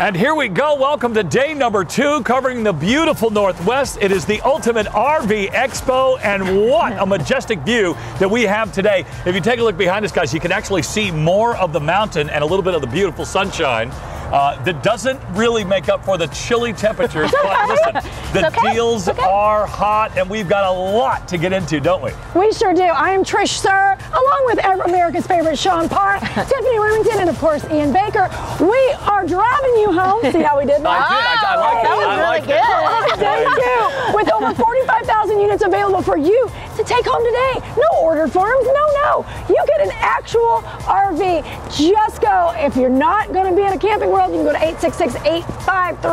And here we go. Welcome to day number two, covering the beautiful Northwest. It is the ultimate RV Expo, and what a majestic view that we have today. If you take a look behind us, guys, you can actually see more of the mountain and a little bit of the beautiful sunshine. Uh, that doesn't really make up for the chilly temperatures. But listen, the okay. deals okay. are hot, and we've got a lot to get into, don't we? We sure do. I am Trish Sir, along with America's favorite Sean Parr, Tiffany Remington, and of course Ian Baker. We are driving you home. See how we did that? I did. I, I like that. it. was I really like good. Day two, with over 45,000 units available for you to take home today. No order forms. No, no. You get an actual RV. Just go. If you're not going to be in a camping world, you can go to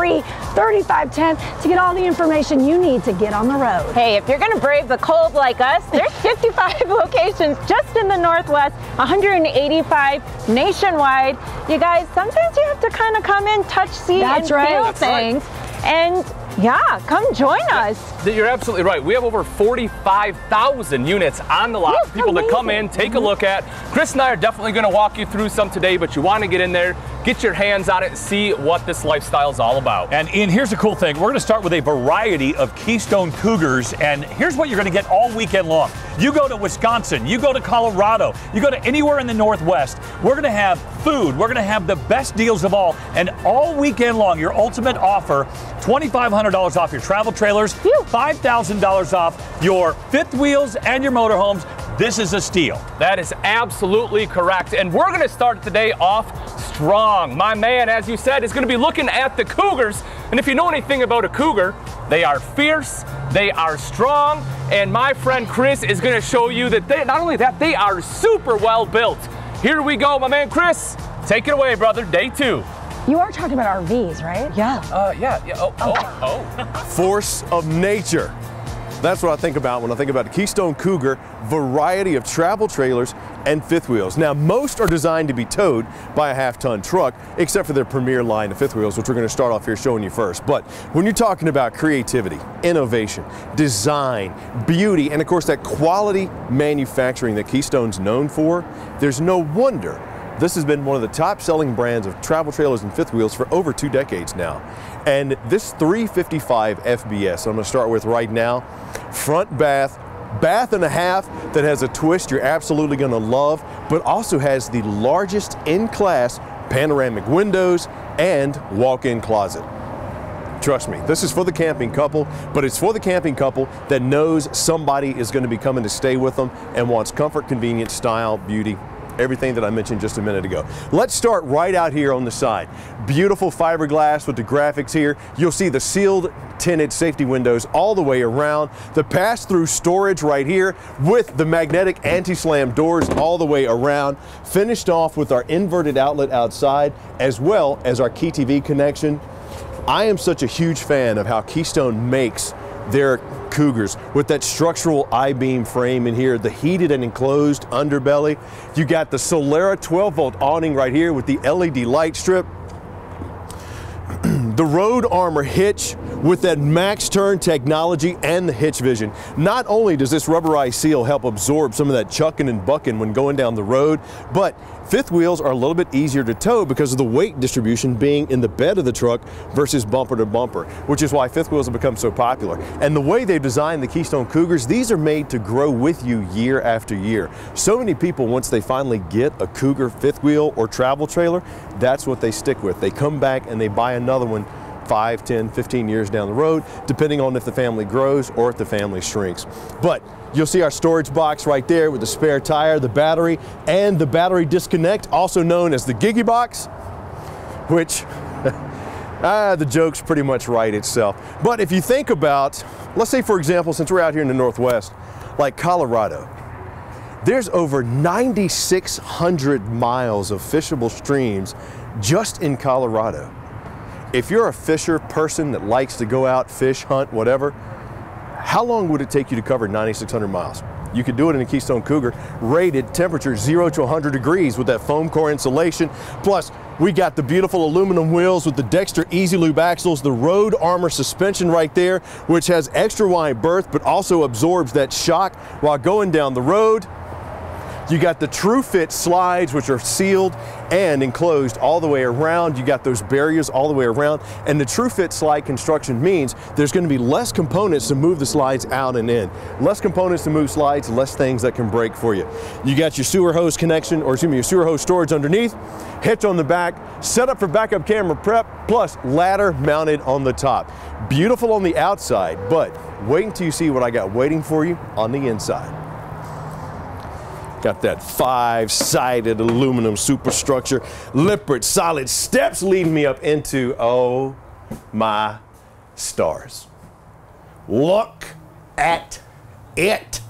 866-853-3510 to get all the information you need to get on the road. Hey, if you're going to brave the cold like us, there's 55 locations just in the Northwest, 185 nationwide. You guys, sometimes you have to kind of come in, touch, see, That's and right. feel things. And yeah, come join us. You're absolutely right. We have over 45,000 units on the lot Yes, for people to come in, take a mm-hmm. look at. Chris and I are definitely going to walk you through some today, but you want to get in there, get your hands on it, see what this lifestyle is all about. And Ian, here's the cool thing. We're going to start with a variety of Keystone Cougars, and here's what you're going to get all weekend long. You go to Wisconsin, you go to Colorado, you go to anywhere in the Northwest, we're going to have food, we're going to have the best deals of all, and all weekend long, your ultimate offer $2,500 off your travel trailers, $5,000 off your fifth wheels and your motorhomes. This is a steal. That is absolutely correct. And we're going to start today off strong. My man, as you said, is going to be looking at the Cougars. And if you know anything about a Cougar, they are fierce, they are strong, and my friend Chris is going to show you that they, not only that, they are super well built. Here we go, my man Chris. Take it away, brother. Day two. You are talking about RVs, right? Yeah. Uh, yeah, yeah. Oh, oh, oh. force of nature. That's what I think about when I think about the Keystone Cougar variety of travel trailers and fifth wheels. Now, most are designed to be towed by a half-ton truck, except for their premier line of fifth wheels, which we're going to start off here showing you first. But when you're talking about creativity, innovation, design, beauty, and of course that quality manufacturing that Keystone's known for, there's no wonder this has been one of the top selling brands of travel trailers and fifth wheels for over two decades now. And this 355 FBS, I'm gonna start with right now, front bath, bath and a half that has a twist you're absolutely gonna love, but also has the largest in-class panoramic windows and walk-in closet. Trust me, this is for the camping couple, but it's for the camping couple that knows somebody is going to be coming to stay with them and wants comfort, convenience, style, beauty, everything that I mentioned just a minute ago. Let's start right out here on the side. Beautiful fiberglass with the graphics here. You'll see the sealed tinted safety windows all the way around. The pass-through storage right here with the magnetic anti-slam doors all the way around. Finished off with our inverted outlet outside as well as our Key TV connection. I am such a huge fan of how Keystone makes their Cougars with that structural I-beam frame in here, the heated and enclosed underbelly. You got the Solera 12 volt awning right here with the LED light strip. the Road Armor hitch with that max turn technology and the hitch vision. Not only does this rubberized seal help absorb some of that chucking and bucking when going down the road, but fifth wheels are a little bit easier to tow because of the weight distribution being in the bed of the truck versus bumper to bumper, which is why fifth wheels have become so popular. And the way they've designed the Keystone Cougars, these are made to grow with you year after year. So many people, once they finally get a Cougar fifth wheel or travel trailer, that's what they stick with. They come back and they buy another one 5, 10, 15 years down the road, depending on if the family grows or if the family shrinks. But you'll see our storage box right there with the spare tire, the battery, and the battery disconnect, also known as the Gigi box, which Ah, the joke's pretty much right itself. But if you think about, let's say for example, since we're out here in the Northwest, like Colorado, there's over 9,600 miles of fishable streams just in Colorado. If you're a fisher person that likes to go out, fish, hunt, whatever, how long would it take you to cover 9,600 miles? You could do it in a Keystone Cougar, rated temperature 0 to 100 degrees with that foam core insulation. Plus, we got the beautiful aluminum wheels with the Dexter Easy Lube axles, the Road Armor suspension right there, which has extra wide berth but also absorbs that shock while going down the road. You got the True Fit slides, which are sealed and enclosed all the way around. You got those barriers all the way around. And the True Fit slide construction means there's going to be less components to move the slides out and in. Less components to move slides, less things that can break for you. You got your sewer hose connection, or excuse me, your sewer hose storage underneath, hitch on the back, set up for backup camera prep, plus ladder mounted on the top. Beautiful on the outside, but wait until you see what I got waiting for you on the inside. Got that five-sided aluminum superstructure, Lippert solid steps leading me up into, oh my stars. Look at it.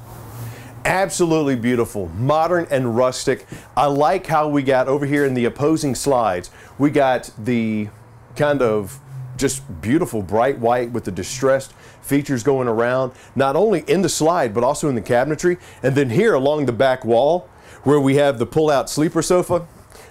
Absolutely beautiful, modern and rustic. I like how we got over here in the opposing slides, we got the kind of just beautiful bright white with the distressed features going around, not only in the slide, but also in the cabinetry. And then here along the back wall, where we have the pull-out sleeper sofa,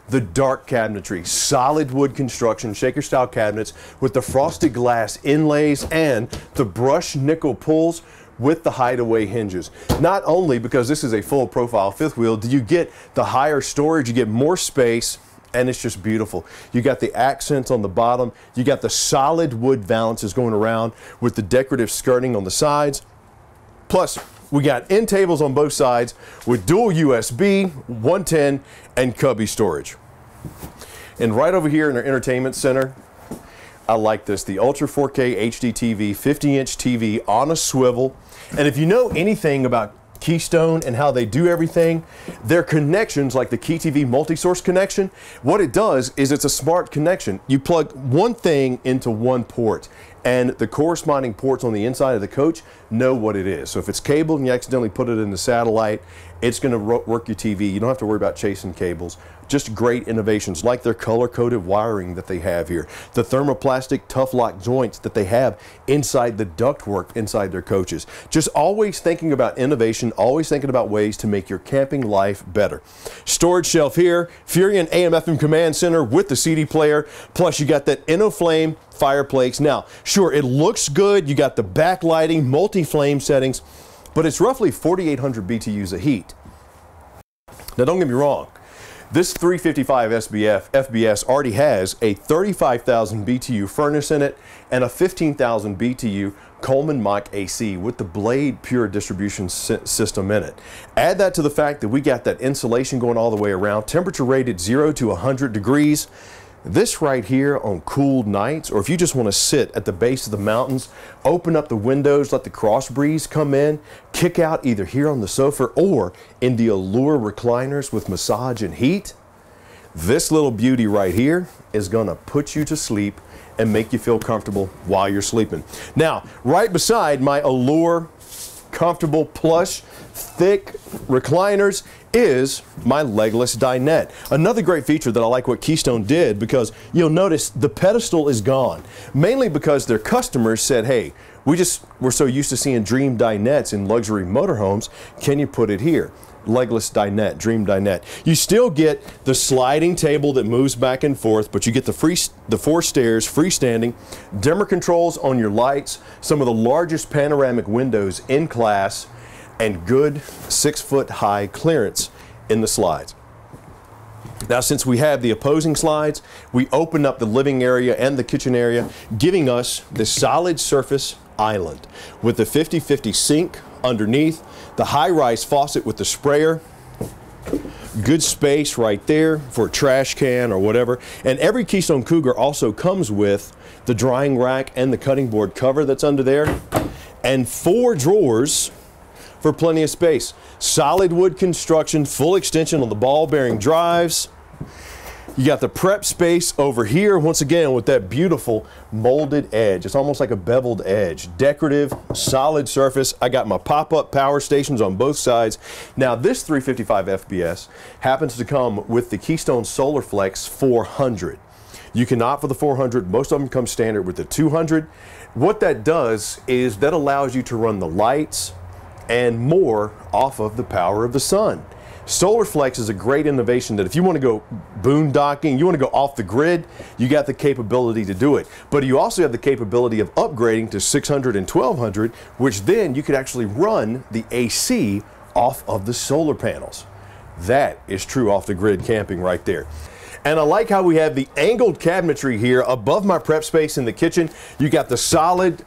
the dark cabinetry, solid wood construction, shaker style cabinets with the frosted glass inlays and the brushed nickel pulls with the hideaway hinges. Not only because this is a full profile fifth wheel, do you get the higher storage, you get more space, and it's just beautiful. You got the accents on the bottom, you got the solid wood valances going around with the decorative skirting on the sides. Plus, we got end tables on both sides with dual USB, 110, and cubby storage. And right over here in our entertainment center, I like this, the Ultra 4K HD TV, 50 inch TV on a swivel. And if you know anything about Keystone and how they do everything, their connections, like the KeyTV multi-source connection, what it does is it's a smart connection. You plug one thing into one port and the corresponding ports on the inside of the coach know what it is. So if it's cable and you accidentally put it in the satellite, it's going to work your TV. You don't have to worry about chasing cables. Just great innovations like their color-coded wiring that they have here. The thermoplastic tough lock joints that they have inside the ductwork inside their coaches. Just always thinking about innovation, always thinking about ways to make your camping life better. Storage shelf here, Furrion AM FM command center with the CD player, plus you got that InnoFlame fireplace. Now, sure, it looks good. You got the backlighting, multi-flame settings, but it's roughly 4,800 BTUs of heat. Now, don't get me wrong. This 355 SBF FBS already has a 35,000 BTU furnace in it and a 15,000 BTU Coleman Mach AC with the Blade Pure distribution system in it. Add that to the fact that we got that insulation going all the way around, temperature rated 0 to 100 degrees. This right here on cool nights, or if you just want to sit at the base of the mountains, open up the windows, let the cross breeze come in, kick out either here on the sofa or in the Allure recliners with massage and heat, this little beauty right here is going to put you to sleep and make you feel comfortable while you're sleeping. Now, right beside my Allure comfortable plush thick recliners is my legless dinette. Another great feature that I like what Keystone did because you'll notice the pedestal is gone, mainly because their customers said, hey, we just, we're so used to seeing Dream dinettes in luxury motorhomes, can you put it here? legless dinette, dream dinette. You still get the sliding table that moves back and forth, but you get the free the four stairs freestanding, dimmer controls on your lights, some of the largest panoramic windows in class, and good six foot high clearance in the slides. Now, since we have the opposing slides, we open up the living area and the kitchen area, giving us the solid surface island with the 50-50 sink underneath, the high-rise faucet with the sprayer, good space right there for a trash can or whatever. And every Keystone Cougar also comes with the drying rack and the cutting board cover that's under there, and four drawers for plenty of space. Solid wood construction, full extension on the ball bearing drives. You got the prep space over here, once again, with that beautiful molded edge. It's almost like a beveled edge. Decorative, solid surface. I got my pop-up power stations on both sides. Now, this 355 FBS happens to come with the Keystone SolarFlex 400. You can opt for the 400. Most of them come standard with the 200. What that does is that allows you to run the lights, and more off of the power of the sun. SolarFlex is a great innovation that if you want to go boondocking, you want to go off the grid, you got the capability to do it. But you also have the capability of upgrading to 600 and 1200, which then you could actually run the AC off of the solar panels. That is true off the grid camping right there. And I like how we have the angled cabinetry here above my prep space in the kitchen. You got the solid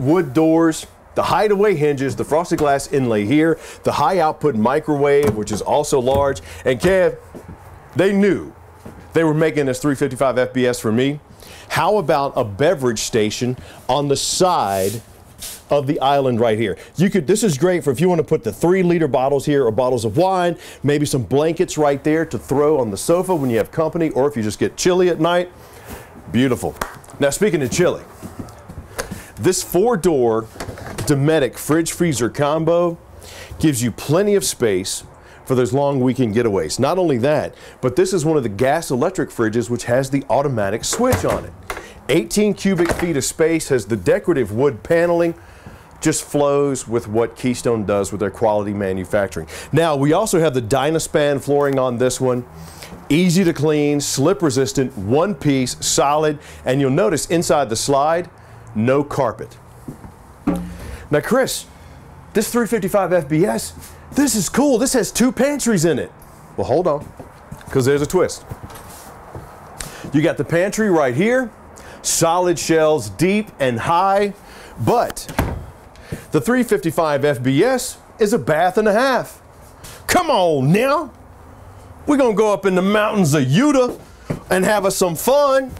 wood doors, the hideaway hinges, the frosted glass inlay here, the high output microwave, which is also large. And Kev, they knew they were making this 355 FBS for me. How about a beverage station on the side of the island right here. You could, this is great for if you want to put the three liter bottles here or bottles of wine, maybe some blankets right there to throw on the sofa when you have company or if you just get chilly at night. Beautiful. Now speaking of chilly, this four door Dometic fridge freezer combo gives you plenty of space for those long weekend getaways. Not only that, but this is one of the gas electric fridges which has the automatic switch on it. 18 cubic feet of space has the decorative wood paneling just flows with what Keystone does with their quality manufacturing. Now, we also have the Dynaspan flooring on this one. Easy to clean, slip resistant, one piece, solid, and you'll notice inside the slide, no carpet. Now, Chris, this 355 FBS, this is cool. This has two pantries in it. Well, hold on, because there's a twist. You got the pantry right here, solid shelves, deep and high, but the 355 FBS is a bath and a half. Come on now. We're gonna go up in the mountains of Utah and have us some fun.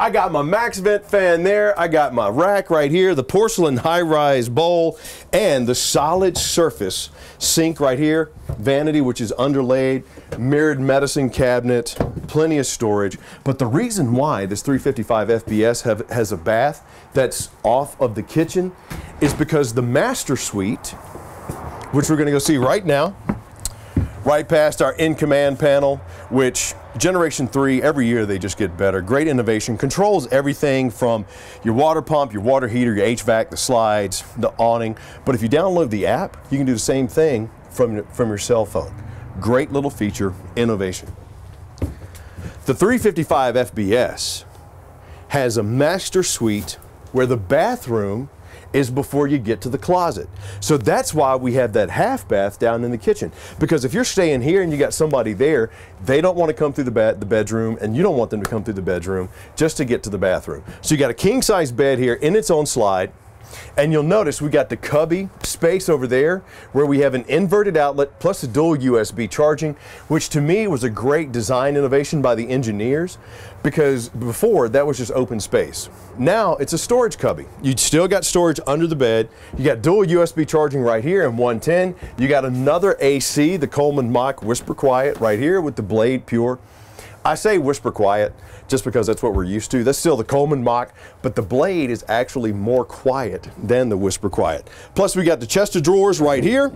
I got my Max Vent fan there. I got my rack right here, the porcelain high-rise bowl, and the solid surface sink right here. Vanity, which is underlaid, mirrored medicine cabinet, plenty of storage. But the reason why this 355 FBS have, has a bath that's off of the kitchen is because the master suite, which we're gonna go see right now, right past our in command panel, which generation three, every year they just get better. Great innovation, controls everything from your water pump, your water heater, your HVAC, the slides, the awning. But if you download the app, you can do the same thing from, from your cell phone. Great little feature, innovation. The 355 FBS has a master suite where the bathroom is before you get to the closet. So that's why we have that half bath down in the kitchen. Because if you're staying here and you got somebody there, they don't want to come through the, bed, the bedroom and you don't want them to come through the bedroom just to get to the bathroom. So you got a king size bed here in its own slide. And you'll notice we got the cubby space over there where we have an inverted outlet plus a dual USB charging, which to me was a great design innovation by the engineers because before that was just open space. Now it's a storage cubby. You still got storage under the bed. You got dual USB charging right here in 110. You got another AC, the Coleman Mach Whisper Quiet right here with the Blade Pure. I say whisper quiet just because that's what we're used to. That's still the Coleman Mach, but the Blade is actually more quiet than the whisper quiet. Plus we got the chest of drawers right here,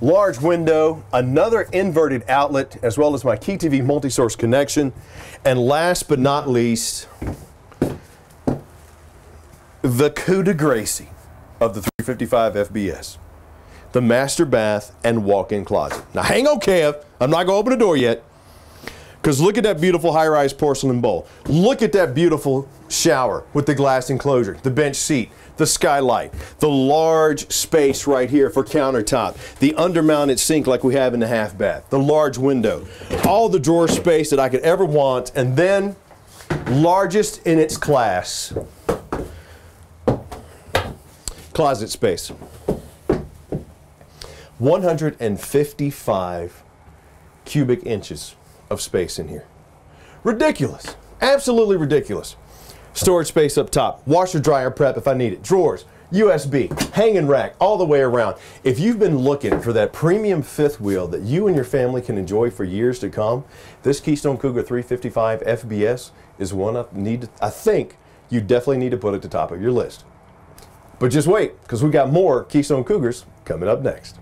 large window, another inverted outlet, as well as my Key TV multi-source connection. And last but not least, the coup de grace of the 355 FBS. The master bath and walk-in closet. Now hang on, Kev. I'm not gonna open the door yet. Because look at that beautiful high-rise porcelain bowl. Look at that beautiful shower with the glass enclosure, the bench seat, the skylight, the large space right here for countertop, the undermounted sink like we have in the half bath, the large window, all the drawer space that I could ever want, and then largest in its class, closet space. 155 cubic inches of space in here. Ridiculous. Absolutely ridiculous. Storage space up top, washer dryer prep if I need it, drawers, USB, hanging rack, all the way around. If you've been looking for that premium fifth wheel that you and your family can enjoy for years to come, this Keystone Cougar 355 FBS is one I need. To, I think you definitely need to put at the top of your list. But just wait, because we got more Keystone Cougars coming up next.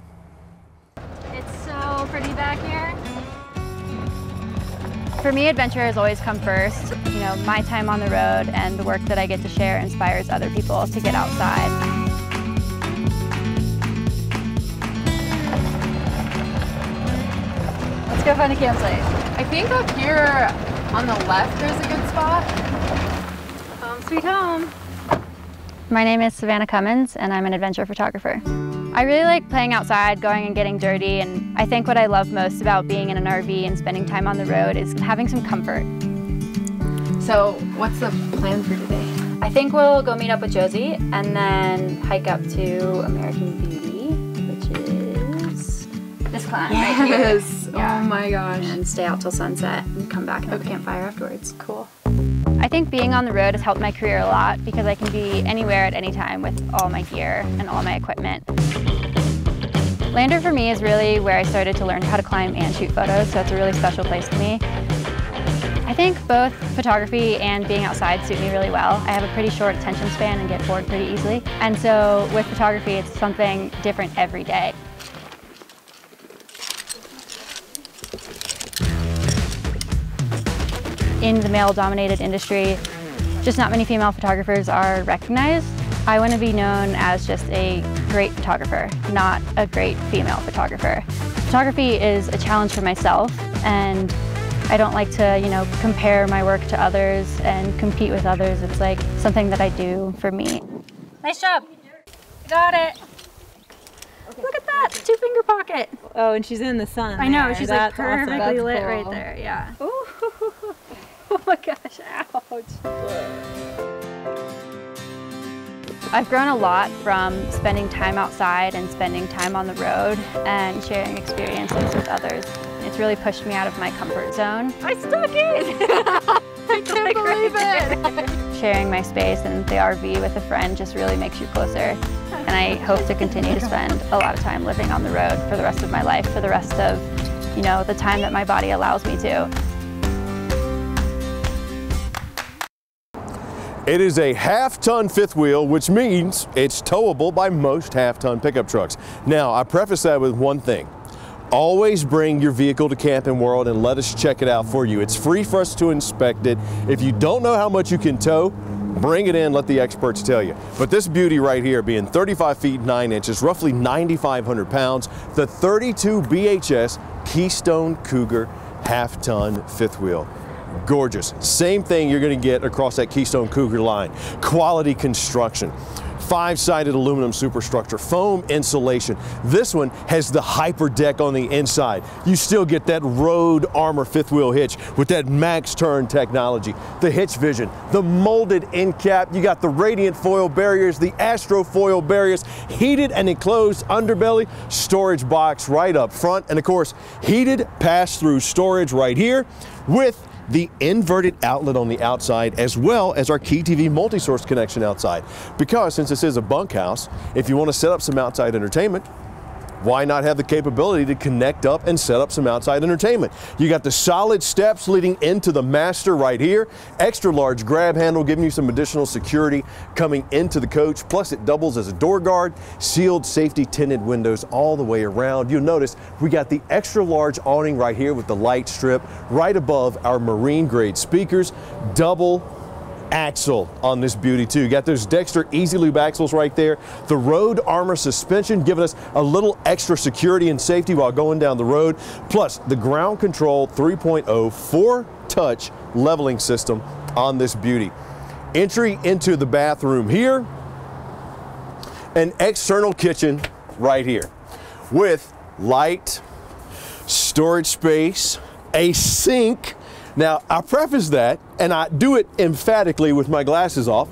For me, adventure has always come first. You know, my time on the road and the work that I get to share inspires other people to get outside. Let's go find a campsite. I think up here on the left there's a good spot. Home sweet home. My name is Savannah Cummins, and I'm an adventure photographer. I really like playing outside, going and getting dirty, and I think what I love most about being in an RV and spending time on the road is having some comfort. So, what's the plan for today? I think we'll go meet up with Josie and then hike up to American Beauty, which is this climb right here. Yes. Oh yeah. Oh my gosh. And stay out till sunset and come back and have a campfire afterwards. Cool. I think being on the road has helped my career a lot because I can be anywhere at any time with all my gear and all my equipment. Lander for me is really where I started to learn how to climb and shoot photos, so it's a really special place to me. I think both photography and being outside suit me really well. I have a pretty short attention span and get bored pretty easily. And so with photography, it's something different every day. In the male-dominated industry, just not many female photographers are recognized. I want to be known as just a great photographer, not a great female photographer. Photography is a challenge for myself and I don't like to, you know, compare my work to others and compete with others. It's like something that I do for me. Nice job. Got it. Look at that, two finger pocket. Oh, and she's in the sun. I know, there. she's That's like perfectly That's lit cool. right there, yeah. oh my gosh, ouch. I've grown a lot from spending time outside and spending time on the road and sharing experiences with others. It's really pushed me out of my comfort zone. I stuck it! I can't believe it! Sharing my space and the RV with a friend just really makes you closer. And I hope to continue to spend a lot of time living on the road for the rest of my life, for the rest of, you know, the time that my body allows me to. It is a half-ton fifth wheel, which means it's towable by most half-ton pickup trucks. Now, I preface that with one thing. Always bring your vehicle to Camping World and let us check it out for you. It's free for us to inspect it. If you don't know how much you can tow, bring it in, let the experts tell you. But this beauty right here, being 35 feet 9 inches, roughly 9,500 pounds, the 32 BHS Keystone Cougar half-ton fifth wheel. Gorgeous. Same thing you're going to get across that Keystone Cougar line. Quality construction. Five-sided aluminum superstructure, foam insulation. This one has the hyper deck on the inside. You still get that road armor fifth wheel hitch with that max turn technology. The hitch vision, the molded end cap. You got the radiant foil barriers, the astro foil barriers, heated and enclosed underbelly, storage box right up front, and of course, heated pass-through storage right here with the inverted outlet on the outside as well as our Key TV multi-source connection outside. Because since this is a bunkhouse, if you want to set up some outside entertainment, why not have the capability to connect up and set up some outside entertainment? You got the solid steps leading into the master right here, extra large grab handle giving you some additional security coming into the coach, plus it doubles as a door guard, sealed safety tinted windows all the way around. You'll notice we got the extra large awning right here with the light strip right above our marine grade speakers, double axle on this beauty too. Got those Dexter Easy Lube axles right there. The Road Armor suspension giving us a little extra security and safety while going down the road. Plus the ground control 3.0 four touch leveling system on this beauty. Entry into the bathroom here. An external kitchen right here with light, storage space, a sink, now, I preface that, and I do it emphatically with my glasses off,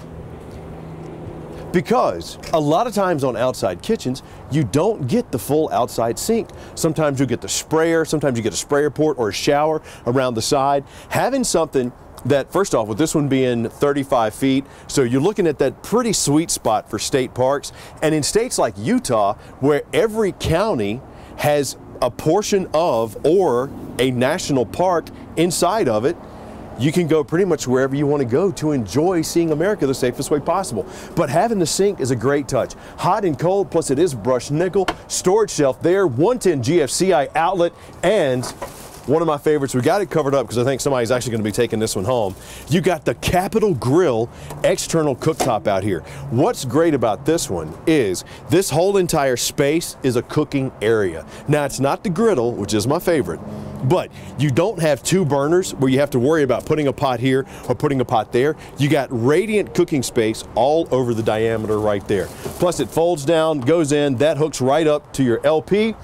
because a lot of times on outside kitchens, you don't get the full outside sink. Sometimes you get the sprayer, sometimes you get a sprayer port or a shower around the side. Having something that, first off, with this one being 35 feet, so you're looking at that pretty sweet spot for state parks. And in states like Utah, where every county has a portion of or a national park inside of it, you can go pretty much wherever you want to go to enjoy seeing America the safest way possible. But having the sink is a great touch. Hot and cold, plus it is brushed nickel, storage shelf there, 110 GFCI outlet, and one of my favorites, we got it covered up because I think somebody's actually going to be taking this one home. You got the Capital Grill external cooktop out here. What's great about this one is this whole entire space is a cooking area. Now, it's not the griddle, which is my favorite. But you don't have two burners where you have to worry about putting a pot here or putting a pot there. You got radiant cooking space all over the diameter right there. Plus it folds down, goes in, that hooks right up to your LP,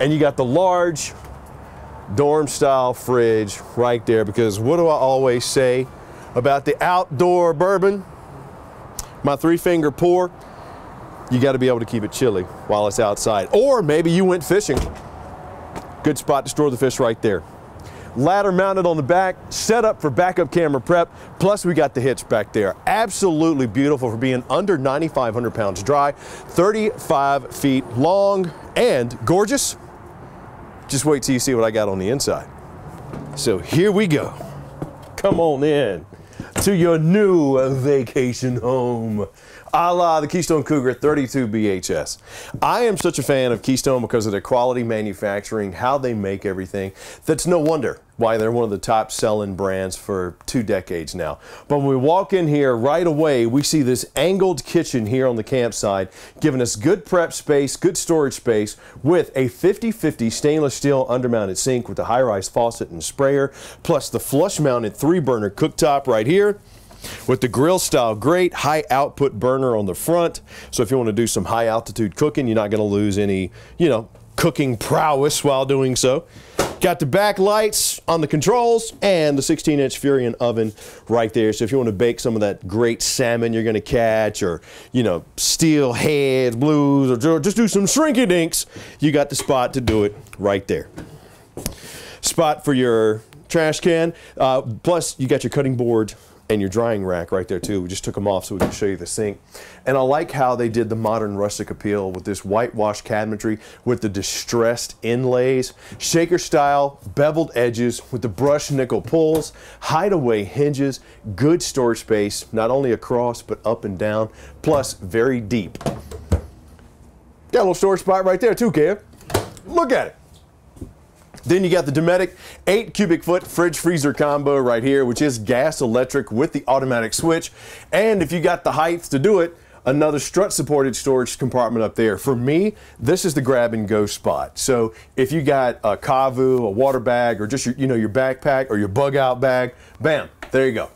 and you got the large dorm style fridge right there because what do I always say about the outdoor bourbon? My three finger pour, you got to be able to keep it chilly while it's outside. Or maybe you went fishing. Good spot to store the fish right there. Ladder mounted on the back, set up for backup camera prep, plus we got the hitch back there. Absolutely beautiful for being under 9,500 pounds dry, 35 feet long, and gorgeous. Just wait till you see what I got on the inside. So here we go. Come on in to your new vacation home a la the Keystone Cougar 32 BHS. I am such a fan of Keystone because of their quality manufacturing, how they make everything. That's no wonder why they're one of the top selling brands for two decades now. But when we walk in here right away, we see this angled kitchen here on the campsite, giving us good prep space, good storage space with a 50-50 stainless steel undermounted sink with a high-rise faucet and sprayer, plus the flush mounted three burner cooktop right here with the grill style grate, high output burner on the front. So if you want to do some high altitude cooking, you're not going to lose any, you know, cooking prowess while doing so. Got the back lights on the controls and the 16 inch Furrion oven right there. So if you want to bake some of that great salmon you're going to catch or, you know, steel heads, blues, or just do some shrinky dinks, you got the spot to do it right there. Spot for your trash can. Uh, plus, you got your cutting board and your drying rack right there too. We just took them off so we can show you the sink. And I like how they did the modern rustic appeal with this whitewash cabinetry with the distressed inlays, shaker style, beveled edges with the brushed nickel pulls, hideaway hinges, good storage space, not only across but up and down, plus very deep. Got a little storage spot right there too, Kev. Look at it. Then you got the Dometic 8 cubic foot fridge freezer combo right here, which is gas electric with the automatic switch. And if you got the height to do it, another strut supported storage compartment up there. For me, this is the grab and go spot. So if you got a Kavu, a water bag, or just your, you know, your backpack or your bug out bag, bam, there you go.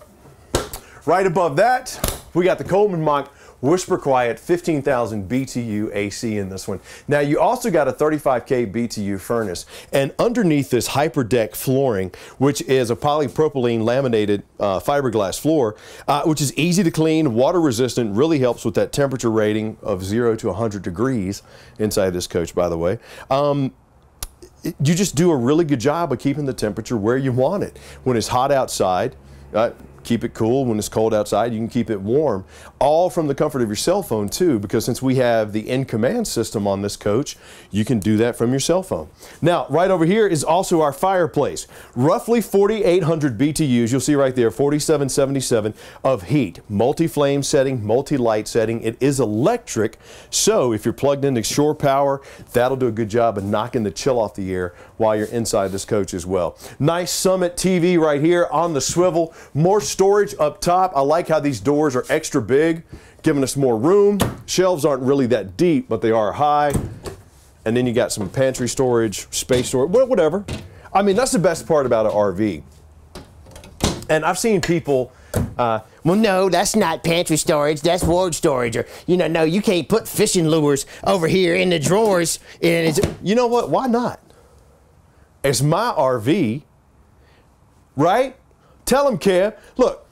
Right above that, we got the Coleman Mach Whisper Quiet 15,000 BTU AC in this one. Now you also got a 35K BTU furnace and underneath this HyperDeck flooring, which is a polypropylene laminated uh, fiberglass floor, uh, which is easy to clean, water resistant, really helps with that temperature rating of zero to 100 degrees inside this coach, by the way. Um, you just do a really good job of keeping the temperature where you want it. When it's hot outside, uh, keep it cool. When it's cold outside, you can keep it warm. All from the comfort of your cell phone too, because since we have the in-command system on this coach, you can do that from your cell phone. Now, right over here is also our fireplace. Roughly 4,800 BTUs, you'll see right there, 4777 of heat. Multi-flame setting, multi-light setting. It is electric, so if you're plugged into shore power, that'll do a good job of knocking the chill off the air while you're inside this coach as well. Nice Summit TV right here on the swivel. More storage up top. I like how these doors are extra big, giving us more room. Shelves aren't really that deep, but they are high. And then you got some pantry storage, space storage, whatever. I mean, that's the best part about an RV. And I've seen people, uh, well, no, that's not pantry storage. That's ward storage. Or, you know, no, you can't put fishing lures over here in the drawers. And it's, you know what? Why not? It's my RV, right? Tell them, Kev, look,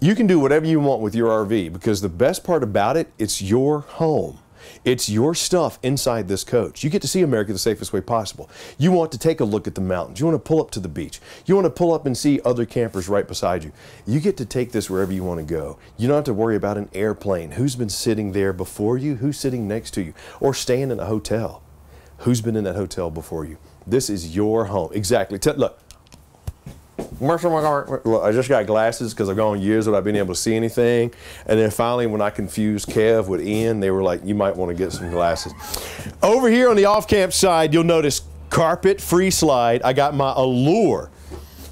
you can do whatever you want with your RV because the best part about it, it's your home. It's your stuff inside this coach. You get to see America the safest way possible. You want to take a look at the mountains. You want to pull up to the beach. You want to pull up and see other campers right beside you. You get to take this wherever you want to go. You don't have to worry about an airplane. Who's been sitting there before you? Who's sitting next to you? Or staying in a hotel. Who's been in that hotel before you? This is your home. Exactly. Look. I just got glasses because I've gone years without being able to see anything. And then finally, when I confused Kev with Ian, they were like, you might want to get some glasses. Over here on the off-camp side, you'll notice carpet free slide. I got my Allure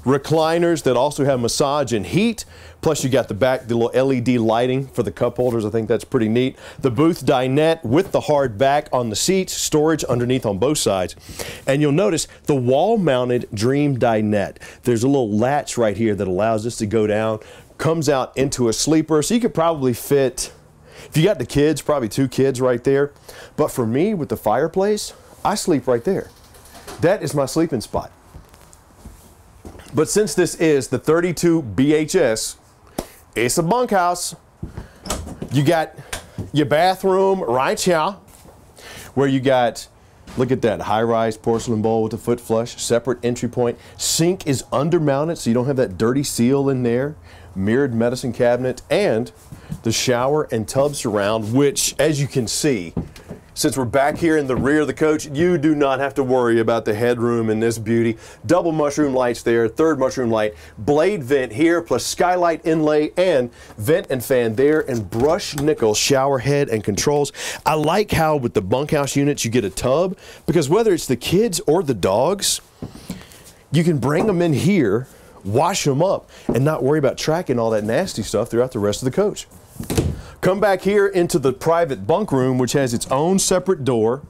recliners that also have massage and heat. Plus you got the back, the little LED lighting for the cup holders. I think that's pretty neat. The booth dinette with the hard back on the seats, storage underneath on both sides. And you'll notice the wall mounted Dream dinette. There's a little latch right here that allows this to go down, comes out into a sleeper. So you could probably fit, if you got the kids, probably two kids right there. But for me with the fireplace, I sleep right there. That is my sleeping spot. But since this is the 32 BHS, it's a bunkhouse. You got your bathroom right here, where you got, look at that, high-rise porcelain bowl with a foot flush, separate entry point. Sink is undermounted, so you don't have that dirty seal in there. Mirrored medicine cabinet, and the shower and tub surround, which, as you can see, since we're back here in the rear of the coach, you do not have to worry about the headroom in this beauty. Double mushroom lights there, third mushroom light, blade vent here, plus skylight inlay and vent and fan there, and brush nickel shower head and controls. I like how with the bunkhouse units you get a tub, because whether it's the kids or the dogs, you can bring them in here, wash them up, and not worry about tracking all that nasty stuff throughout the rest of the coach. Come back here into the private bunk room, which has its own separate door.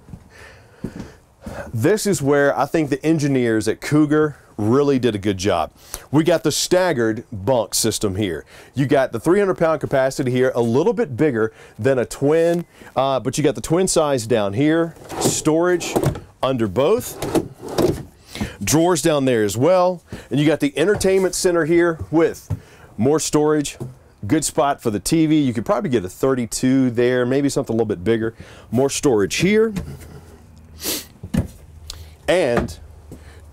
This is where I think the engineers at Cougar really did a good job. We got the staggered bunk system here. You got the 300 pound capacity here, a little bit bigger than a twin, uh, but you got the twin size down here, storage under both, drawers down there as well, and you got the entertainment center here with more storage, Good spot for the TV. You could probably get a 32 there, maybe something a little bit bigger. More storage here. And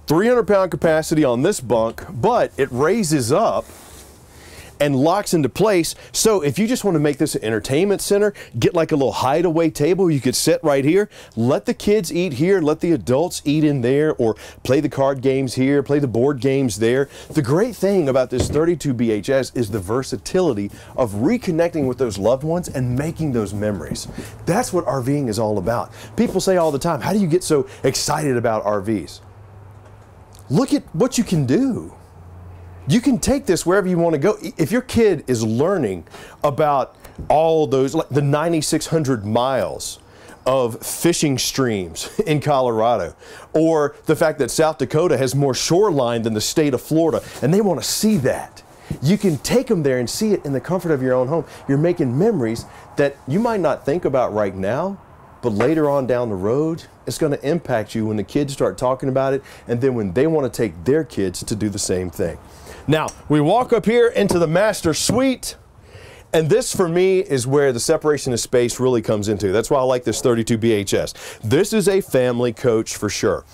300 pound capacity on this bunk, but it raises up and locks into place. So if you just want to make this an entertainment center, get like a little hideaway table you could sit right here, let the kids eat here, let the adults eat in there, or play the card games here, play the board games there. The great thing about this 32 BHS is the versatility of reconnecting with those loved ones and making those memories. That's what RVing is all about. People say all the time, how do you get so excited about RVs? Look at what you can do you can take this wherever you want to go. If your kid is learning about all those, like the 9,600 miles of fishing streams in Colorado, or the fact that South Dakota has more shoreline than the state of Florida, and they want to see that. You can take them there and see it in the comfort of your own home. You're making memories that you might not think about right now, but later on down the road, it's going to impact you when the kids start talking about it, and then when they want to take their kids to do the same thing. Now, we walk up here into the master suite. And this for me is where the separation of space really comes into. That's why I like this 32 BHS. This is a family coach for sure.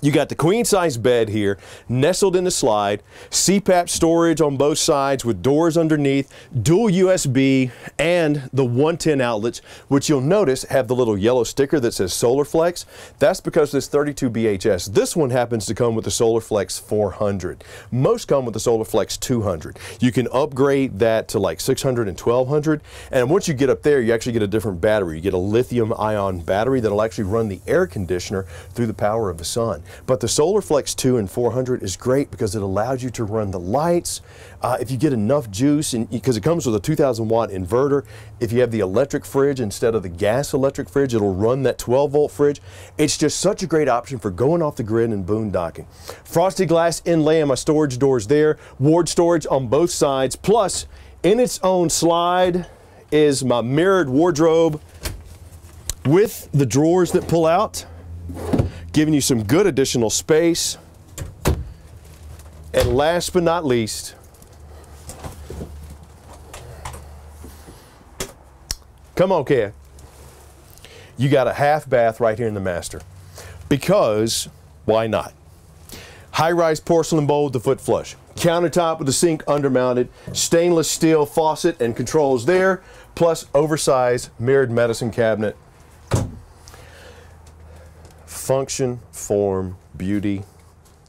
You got the queen size bed here, nestled in the slide, CPAP storage on both sides with doors underneath, dual USB, and the 110 outlets, which you'll notice have the little yellow sticker that says SolarFlex. That's because this 32 BHS. This one happens to come with the SolarFlex 400. Most come with the SolarFlex 200. You can upgrade that to like 600 and 1200, and once you get up there, you actually get a different battery. You get a lithium ion battery that'll actually run the air conditioner through the power of the sun. But the SolarFlex 2 and 400 is great because it allows you to run the lights. Uh, if you get enough juice, and because it comes with a 2000 watt inverter, if you have the electric fridge instead of the gas electric fridge, it'll run that 12 volt fridge. It's just such a great option for going off the grid and boondocking. Frosty glass inlay on my storage doors there, ward storage on both sides, plus in its own slide is my mirrored wardrobe with the drawers that pull out giving you some good additional space. And last but not least, come on, kid. You got a half bath right here in the master. Because, why not? High-rise porcelain bowl with the foot flush. Countertop with the sink undermounted. Stainless steel faucet and controls there. Plus oversized mirrored medicine cabinet function, form, beauty.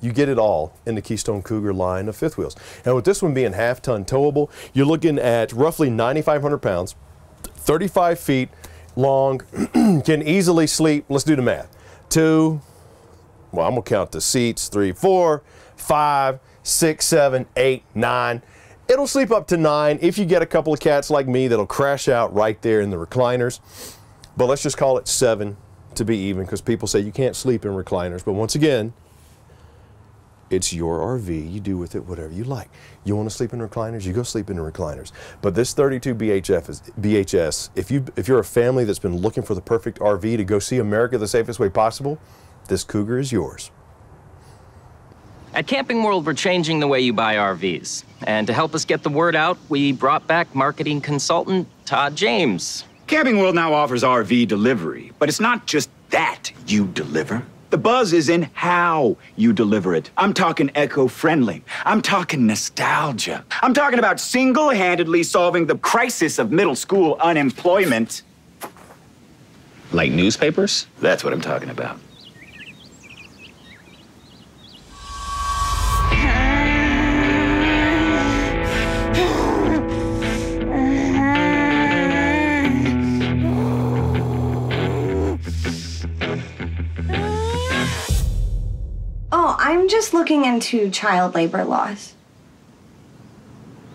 You get it all in the Keystone Cougar line of fifth wheels. And with this one being half ton towable, you're looking at roughly 9,500 pounds, 35 feet long, can easily sleep, let's do the math, two, well, I'm gonna count the seats, three, four, five, six, seven, eight, nine. It'll sleep up to nine if you get a couple of cats like me that'll crash out right there in the recliners. But let's just call it seven to be even because people say you can't sleep in recliners. But once again, it's your RV. You do with it whatever you like. You want to sleep in recliners, you go sleep in recliners. But this 32 BHF is BHS. If you if you're a family that's been looking for the perfect RV to go see America the safest way possible, this Cougar is yours. At Camping World, we're changing the way you buy RVs. And to help us get the word out, we brought back marketing consultant Todd James. Camping World now offers RV delivery, but it's not just that you deliver. The buzz is in how you deliver it. I'm talking eco friendly. I'm talking nostalgia. I'm talking about single handedly solving the crisis of middle school unemployment. Like newspapers? That's what I'm talking about. Looking into child labor laws.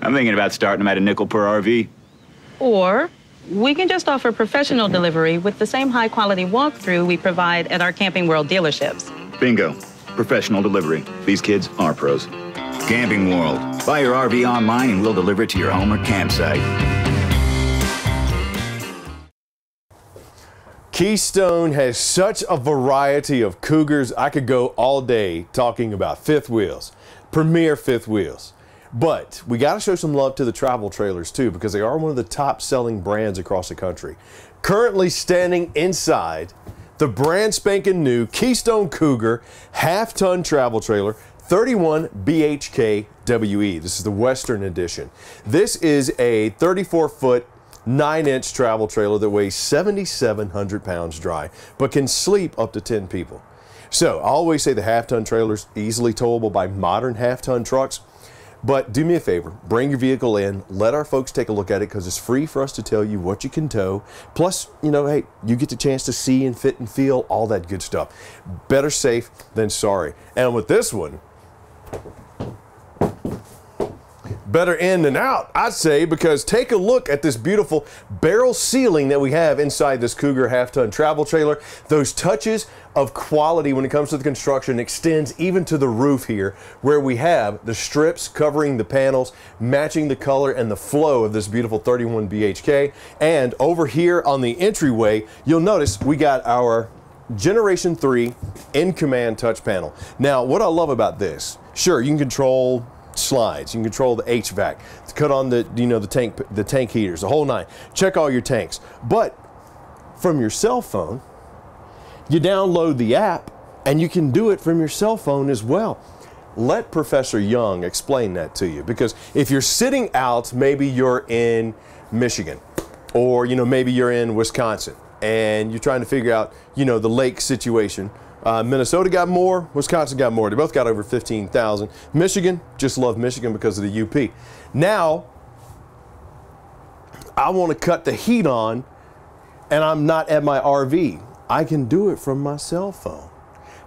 I'm thinking about starting them at a nickel per RV. Or we can just offer professional delivery with the same high quality walkthrough we provide at our Camping World dealerships. Bingo. Professional delivery. These kids are pros. Camping World. Buy your RV online and we'll deliver it to your home or campsite. Keystone has such a variety of Cougars. I could go all day talking about fifth wheels, premier fifth wheels. But we got to show some love to the travel trailers too because they are one of the top selling brands across the country. Currently standing inside the brand spanking new Keystone Cougar half ton travel trailer 31 BHK WE. This is the Western edition. This is a 34 foot nine inch travel trailer that weighs 7,700 pounds dry, but can sleep up to 10 people. So I always say the half ton trailer's easily towable by modern half ton trucks. But do me a favor, bring your vehicle in, let our folks take a look at it because it's free for us to tell you what you can tow. Plus, you know, hey, you get the chance to see and fit and feel all that good stuff. Better safe than sorry. And with this one, better in than out, I'd say, because take a look at this beautiful barrel ceiling that we have inside this Cougar half-ton travel trailer. Those touches of quality when it comes to the construction extends even to the roof here, where we have the strips covering the panels, matching the color and the flow of this beautiful 31 BHK. And over here on the entryway, you'll notice we got our Generation 3 in command touch panel. Now, what I love about this, sure, you can control slides. You can control the HVAC, cut on the you know the tank the tank heaters, the whole nine. Check all your tanks. But from your cell phone, you download the app and you can do it from your cell phone as well. Let Professor Young explain that to you because if you're sitting out, maybe you're in Michigan or you know maybe you're in Wisconsin and you're trying to figure out you know the lake situation uh, Minnesota got more, Wisconsin got more. They both got over 15,000. Michigan, just love Michigan because of the UP. Now, I want to cut the heat on and I'm not at my RV. I can do it from my cell phone.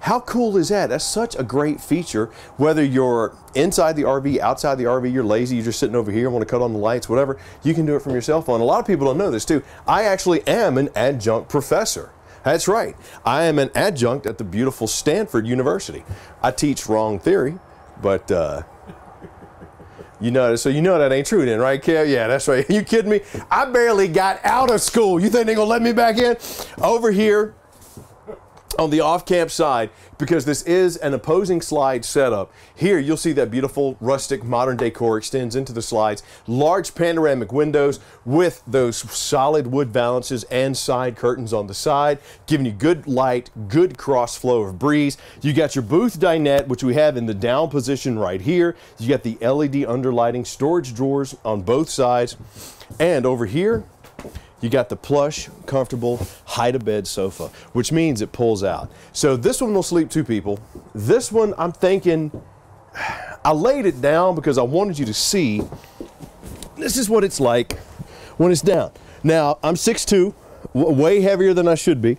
How cool is that? That's such a great feature. Whether you're inside the RV, outside the RV, you're lazy, you're just sitting over here, want to cut on the lights, whatever, you can do it from your cell phone. A lot of people don't know this too. I actually am an adjunct professor. That's right. I am an adjunct at the beautiful Stanford University. I teach wrong theory, but uh, you know, so you know that ain't true then, right, Kev? Yeah, that's right. You kidding me? I barely got out of school. You think they gonna let me back in? Over here on the off-camp side, because this is an opposing slide setup. Here you'll see that beautiful rustic modern decor extends into the slides. Large panoramic windows with those solid wood valances and side curtains on the side, giving you good light, good cross flow of breeze. You got your booth dinette, which we have in the down position right here. You got the LED underlighting, storage drawers on both sides. And over here, you got the plush, comfortable, hide-a-bed sofa, which means it pulls out. So this one will sleep two people. This one, I'm thinking, I laid it down because I wanted you to see this is what it's like when it's down. Now, I'm 6'2", way heavier than I should be,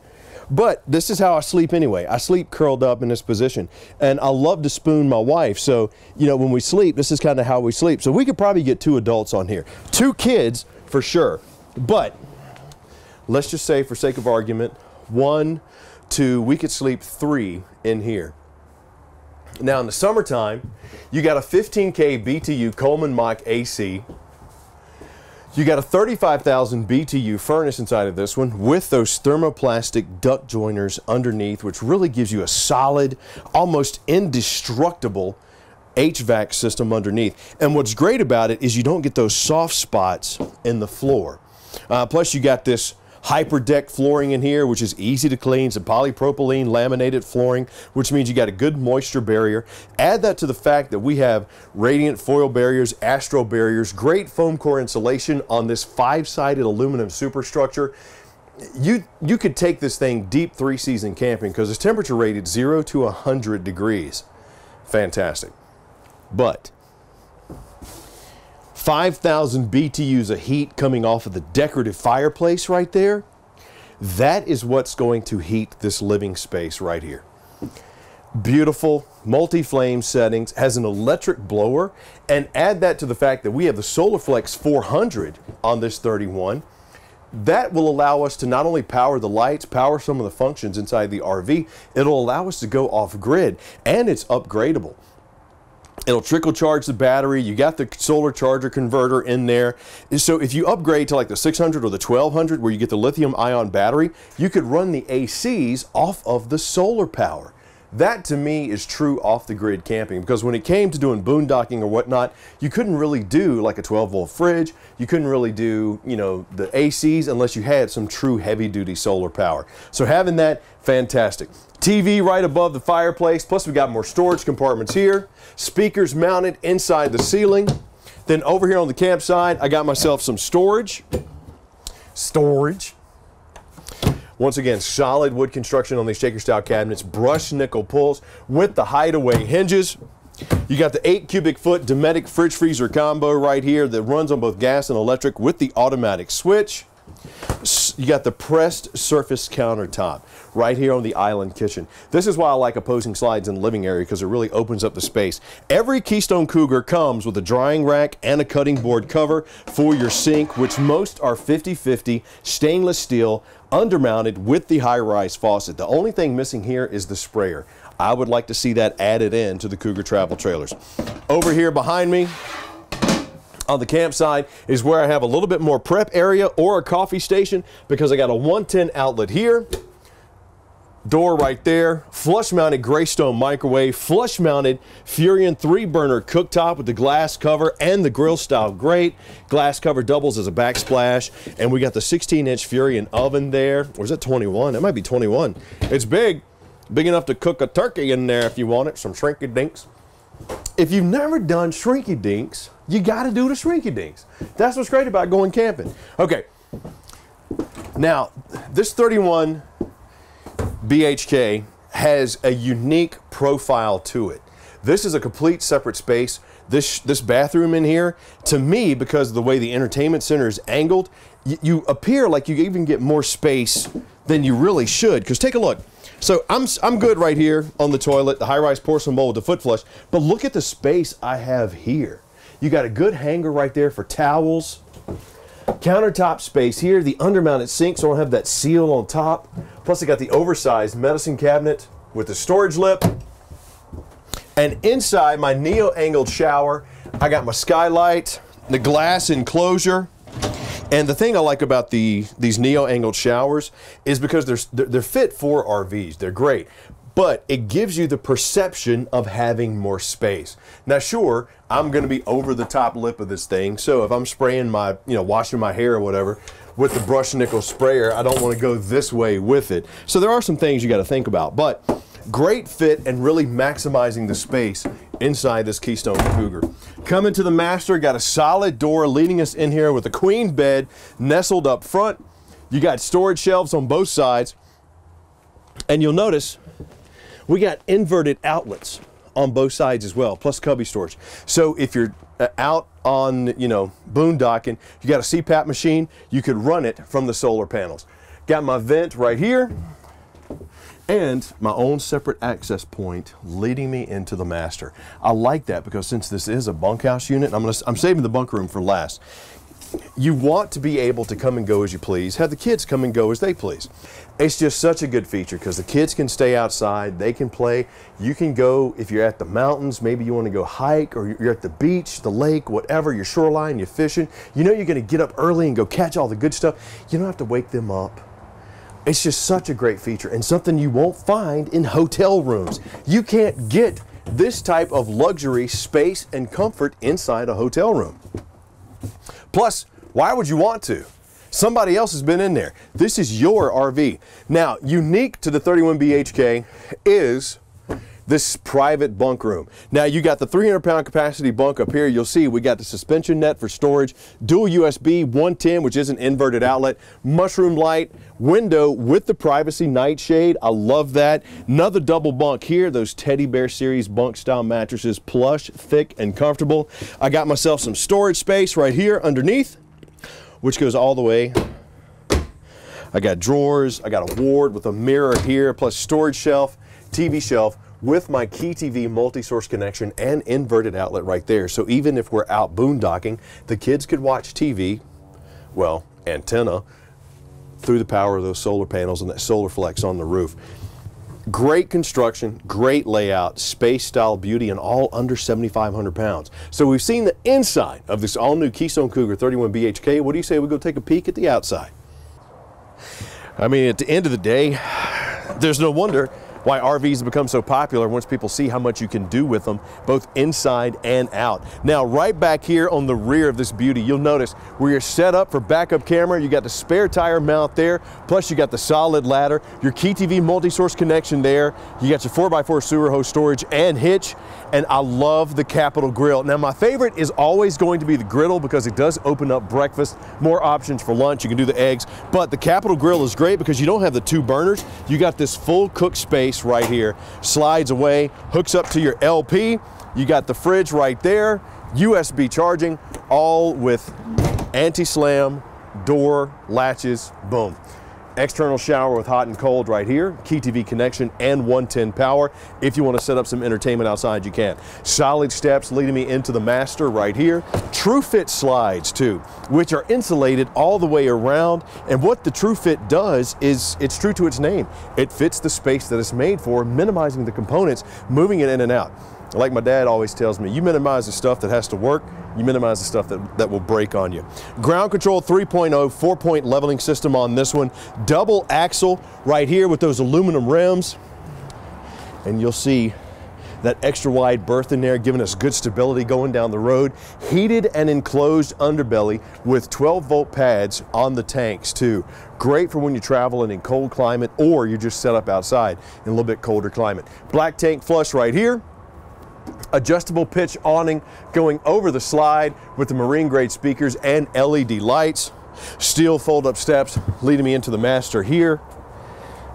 But this is how I sleep anyway. I sleep curled up in this position. And I love to spoon my wife. So, you know, when we sleep, this is kind of how we sleep. So we could probably get two adults on here. Two kids for sure. But let's just say for sake of argument, one, two, we could sleep three in here. Now in the summertime, you got a 15K BTU Coleman Mach AC. You got a 35,000 BTU furnace inside of this one with those thermoplastic duct joiners underneath, which really gives you a solid, almost indestructible HVAC system underneath. And what's great about it is you don't get those soft spots in the floor. Uh, plus you got this hyper deck flooring in here, which is easy to clean. Some polypropylene laminated flooring, which means you got a good moisture barrier. Add that to the fact that we have radiant foil barriers, astro barriers, great foam core insulation on this five-sided aluminum superstructure. You, you could take this thing deep three season camping because it's temperature rated 0 to 100 degrees. Fantastic. But 5,000 BTUs of heat coming off of the decorative fireplace right there, that is what's going to heat this living space right here. Beautiful multi-flame settings, has an electric blower, and add that to the fact that we have the SolarFlex 400 on this 31. That will allow us to not only power the lights, power some of the functions inside the RV, it'll allow us to go off grid, and it's upgradable. It'll trickle charge the battery. You got the solar charger converter in there. So if you upgrade to like the 600 or the 1200 where you get the lithium ion battery, you could run the ACs off of the solar power. That to me is true off the grid camping because when it came to doing boondocking or whatnot, you couldn't really do like a 12 volt fridge. You couldn't really do, you know, the ACs unless you had some true heavy duty solar power. So having that, fantastic. TV right above the fireplace, plus we got more storage compartments here. Speakers mounted inside the ceiling. Then over here on the campsite, I got myself some storage. Storage. Once again, solid wood construction on these shaker style cabinets, brushed nickel pulls with the hideaway hinges. You got the 8 cubic foot Dometic fridge freezer combo right here that runs on both gas and electric with the automatic switch. You got the pressed surface countertop right here on the island kitchen. This is why I like opposing slides in the living area because it really opens up the space. Every Keystone Cougar comes with a drying rack and a cutting board cover for your sink, which most are 50-50 stainless steel undermounted with the high-rise faucet. The only thing missing here is the sprayer. I would like to see that added in to the Cougar travel trailers. Over here behind me, on the campsite is where I have a little bit more prep area or a coffee station because I got a 110 outlet here door right there, flush mounted Greystone microwave, flush mounted Furrion three burner cooktop with the glass cover and the grill style grate. Glass cover doubles as a backsplash. And we got the 16 inch Furrion oven there. Or is that 21? It might be 21. It's big, big enough to cook a turkey in there if you want it, some shrinky dinks. If you've never done shrinky dinks, you got to do the shrinky dinks. That's what's great about going camping. Okay. Now, this 31 BHK has a unique profile to it. This is a complete separate space. This, this bathroom in here, to me, because of the way the entertainment center is angled, you appear like you even get more space than you really should. Because take a look. So I'm, I'm good right here on the toilet, the high-rise porcelain bowl with the foot flush, but look at the space I have here. You got a good hanger right there for towels. Countertop space here, the undermounted sink, so I don't have that seal on top. Plus I got the oversized medicine cabinet with the storage lip. And inside my neo-angled shower, I got my skylight, the glass enclosure. And the thing I like about the these neo-angled showers is because they're, they're fit for RVs. They're great but it gives you the perception of having more space. Now, sure, I'm going to be over the top lip of this thing, so if I'm spraying my, you know, washing my hair or whatever with the brush nickel sprayer, I don't want to go this way with it. So there are some things you got to think about, but great fit and really maximizing the space inside this Keystone Cougar. Coming to the master, got a solid door leading us in here with a queen bed nestled up front. You got storage shelves on both sides. And you'll notice we got inverted outlets on both sides as well, plus cubby storage. So if you're uh, out on, you know, boondocking, you got a CPAP machine, you could run it from the solar panels. Got my vent right here. and my own separate access point leading me into the master. I like that because since this is a bunkhouse unit, I'm, gonna, I'm saving the bunk room for last. You want to be able to come and go as you please, have the kids come and go as they please. It's just such a good feature because the kids can stay outside, they can play. You can go if you're at the mountains, maybe you want to go hike or you're at the beach, the lake, whatever, your shoreline, you're fishing. You know you're going to get up early and go catch all the good stuff. You don't have to wake them up it's just such a great feature and something you won't find in hotel rooms. You can't get this type of luxury, space, and comfort inside a hotel room. Plus, why would you want to? Somebody else has been in there. This is your RV. Now, unique to the 31 BHK is this private bunk room. Now you got the 300 pound capacity bunk up here. You'll see we got the suspension net for storage, dual USB 110, which is an inverted outlet, mushroom light, window with the privacy nightshade. I love that. Another double bunk here, those teddy bear series bunk style mattresses, plush, thick, and comfortable. I got myself some storage space right here underneath, which goes all the way I got drawers, I got a ward with a mirror here, plus storage shelf, TV shelf, with my Key TV multi-source connection and inverted outlet right there. So even if we're out boondocking, the kids could watch TV, well, antenna, through the power of those solar panels and that solar flex on the roof. Great construction, great layout, space style beauty, and all under 7,500 pounds. So we've seen the inside of this all new Keystone Cougar 31 BHK. What do you say we go take a peek at the outside? I mean, at the end of the day, there's no wonder why RVs become so popular once people see how much you can do with them, both inside and out. Now, right back here on the rear of this beauty, you'll notice where you're set up for backup camera, you got the spare tire mount there, plus you got the solid ladder, your Key TV multi-source connection there, you got your 4x4 sewer hose storage and hitch, and I love the Capital Grill. Now, my favorite is always going to be the griddle because it does open up breakfast, more options for lunch, you can do the eggs, but the Capital Grill is great because you don't have the two burners, you got this full cook space right here. Slides away, hooks up to your LP. You got the fridge right there, USB charging, all with anti-slam, door, latches, boom. External shower with hot and cold right here, Key TV connection and 110 power. If you want to set up some entertainment outside, you can. Solid steps leading me into the master right here. True Fit slides too, which are insulated all the way around. And what the True Fit does is it's true to its name. It fits the space that it's made for, minimizing the components, moving it in and out. Like my dad always tells me, you minimize the stuff that has to work, you minimize the stuff that, that will break on you. Ground Control 3.0, four-point leveling system on this one. Double axle right here with those aluminum rims. And you'll see that extra wide berth in there, giving us good stability going down the road. Heated and enclosed underbelly with 12 volt pads on the tanks too. Great for when you're traveling in cold climate or you're just set up outside in a little bit colder climate. Black tank flush right here adjustable pitch awning going over the slide with the marine grade speakers and LED lights. Steel fold up steps leading me into the master here.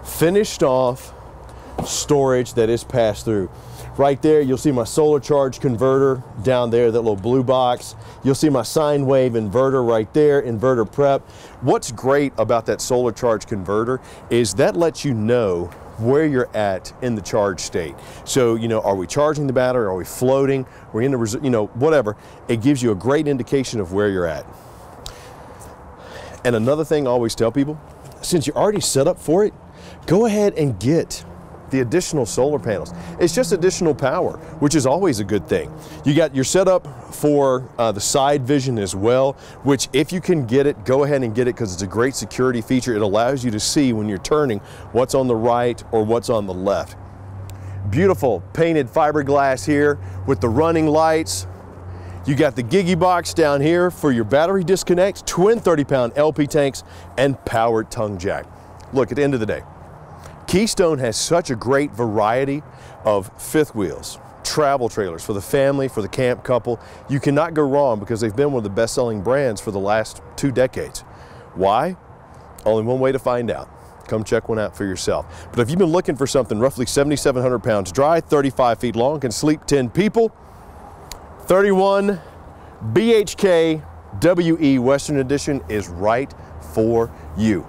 Finished off storage that is passed through. Right there, you'll see my solar charge converter down there, that little blue box. You'll see my sine wave inverter right there, inverter prep. What's great about that solar charge converter is that lets you know where you're at in the charge state. So, you know, are we charging the battery? Are we floating? We're in the, you know, whatever. It gives you a great indication of where you're at. And another thing I always tell people, since you're already set up for it, go ahead and get the additional solar panels. It's just additional power, which is always a good thing. You got your setup for uh, the side vision as well, which if you can get it, go ahead and get it because it's a great security feature. It allows you to see when you're turning what's on the right or what's on the left. Beautiful painted fiberglass here with the running lights. You got the Gigi box down here for your battery disconnect, twin 30 pound LP tanks, and powered tongue jack. Look, at the end of the day, Keystone has such a great variety of fifth wheels, travel trailers for the family, for the camp couple. You cannot go wrong because they've been one of the best selling brands for the last two decades. Why? Only one way to find out. Come check one out for yourself. But if you've been looking for something roughly 7,700 pounds dry, 35 feet long, can sleep 10 people, 31 BHK WE Western Edition is right for you.